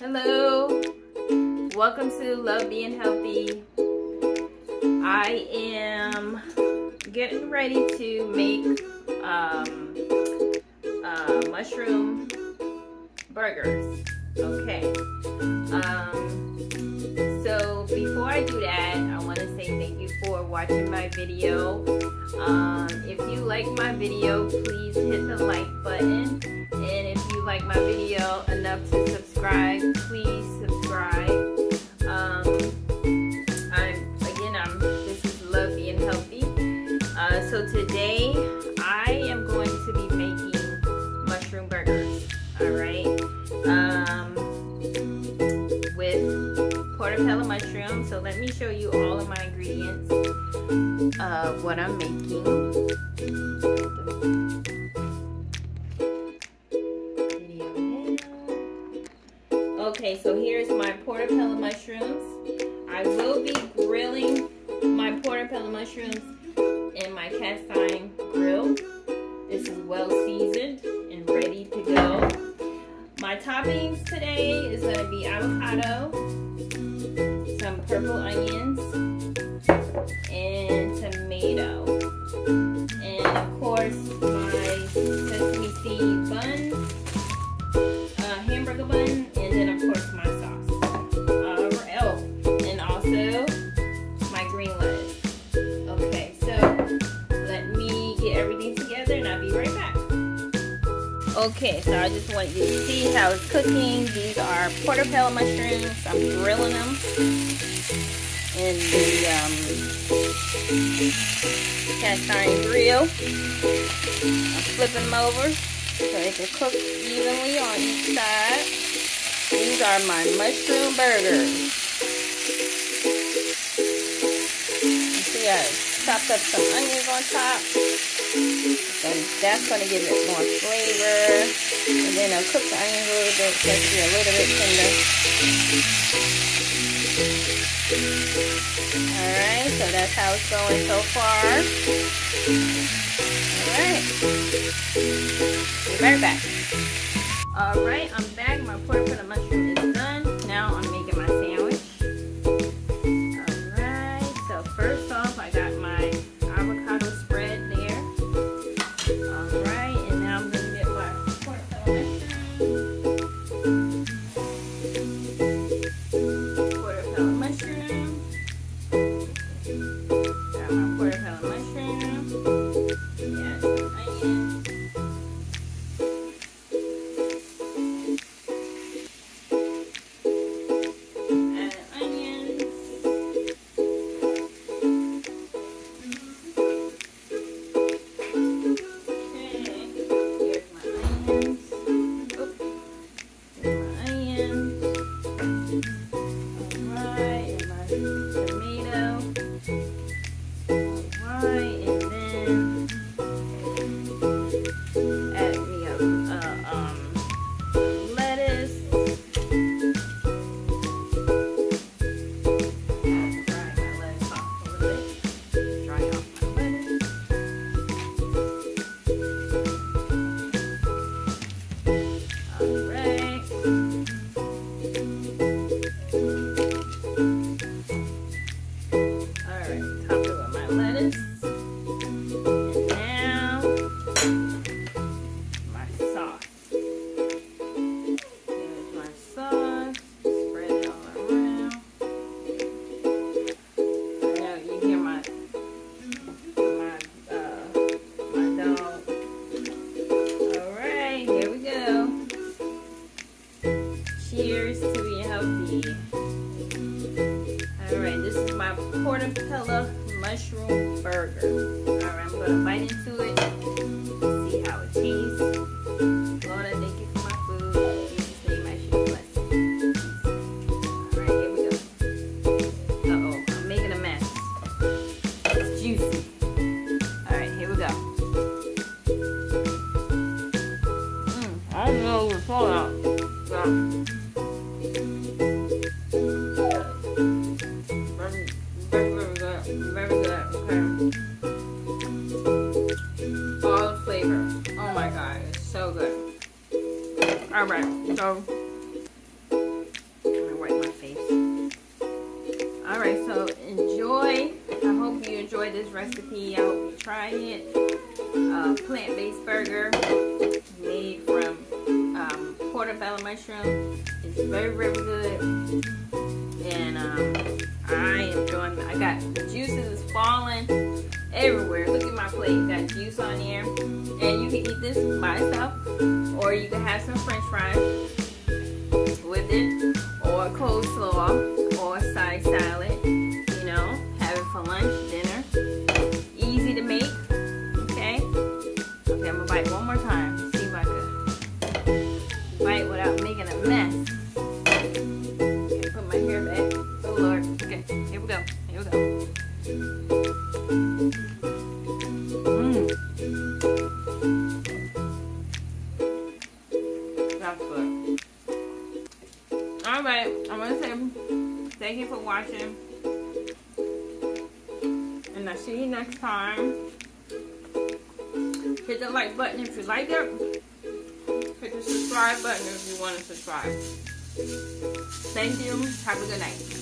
Hello, welcome to Love Being Healthy. I am getting ready to make um, uh, mushroom burgers. Okay. Um, so before I do that, I want to say thank you for watching my video. Um, if you like my video, please hit the like button. And if you like my video enough to subscribe, please subscribe. Um, I'm again, I'm this is Love Being Healthy. Uh, so today I am going to be making mushroom burgers. All right, um, with portobello mushroom. So let me show you all of my ingredients of what I'm making. Okay, so here's my portobello mushrooms. I will be grilling my portobello mushrooms in my cast iron grill. This is well seasoned and ready to go. My toppings today is going to be avocado, green. Okay, so let me get everything together and I'll be right back. Okay, so I just want you to see how it's cooking. These are portobello mushrooms. I'm grilling them in the um, cast iron grill. I'm flipping them over so they can cook evenly on each side. These are my mushroom burgers. You chopped up some onions on top. And that's going to give it more flavor. And then I'll cook the onions a little bit be a little bit tender. Alright, so that's how it's going so far. Alright. Be right back. Alright, I'm back. My portobello mushroom is Alright, sauce. My sauce. Spread it all around. Now you hear my my uh my dog. Alright, here we go. Cheers to being healthy. Alright, this is my portobello mushroom burger. Alright, I'm gonna bite into it Alright, so I'm gonna wipe my face. Alright, so enjoy. I hope you enjoy this recipe. I hope you try it. Uh, plant-based burger made from um, portobello mushroom. It's very, very good. And um, I am enjoying I got juices falling everywhere. Look at my plate. Got juice on here. And you can eat this by itself. Or you can have some french fries bite without making a mess. Okay, put my hair back. Oh Lord. Okay, here we go. Here we go. Mmm. That's good. Alright, I'm gonna say thank you for watching. And I'll see you next time. Hit the like button if you like it. Hit the subscribe button if you want to subscribe. Thank you. Have a good night.